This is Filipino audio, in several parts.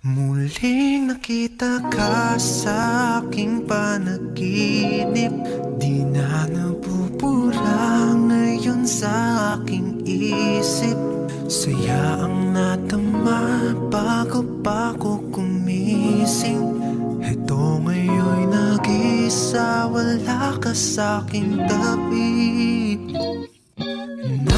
Muling nakita ka sa aking panaginip. Di na napupura ngayon sa aking isip. Saya ang natama bago pa ko kumising. Heto ngayon'y nag-isa Wala ka sa aking tabi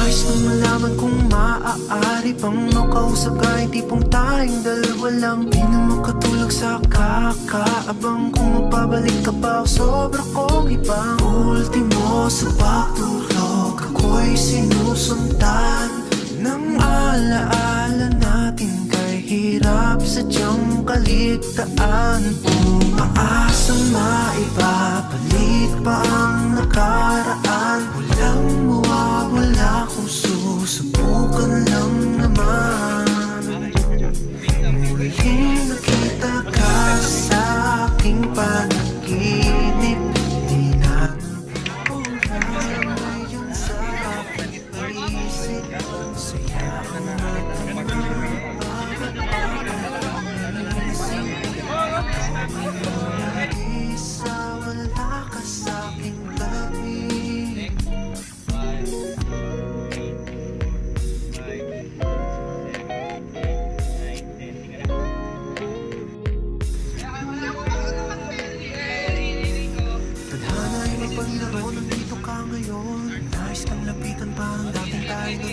Nais kong malaman kung maaari pang makausap ka. Hindi pong tayong dalawa lang. Di na makatulog sa kakaabang. Kung mapabalik ka pa sobra kong ibang Ultimo sa pagtulog Ako'y sinusundan Ng alaala natin. Kay hirap Sadyang kaligtaan Umaasang maibabalik pa ang nakaraan. Walang aking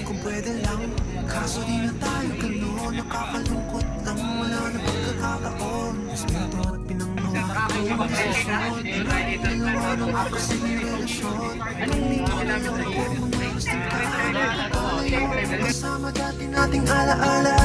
kung pwede lang. Kaso di na tayo gano'n. Nakakalungkot lang. Wala na pagkakataon. Respeto at pinanggawa ko ang sesyon Ginawa ng ako sa relasyon. Nandito na lang ako Kung may gusto ka Kasama dati nating alaala